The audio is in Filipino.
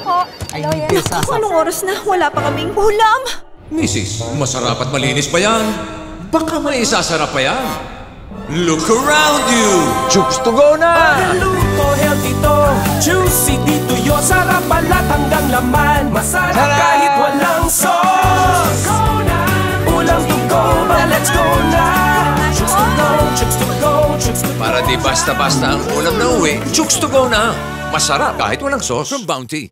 Po. Ay, Hello, yes. sa Naku, anong oras na? Wala pa kaming ulam. Mrs., masarap at malinis pa yan. Baka may isasarap pa yan. Look around you! Chooks to go na! Luto, healthy to Juicy dito yo Sarap balat hanggang laman Masarap Tara! kahit walang sauce Ulam to go ba? Let's go na Chooks to go, chooks to go, chooks to go Para di basta-basta ang ulam na uwi, chooks to go na. Masarap kahit walang sauce. From Bounty.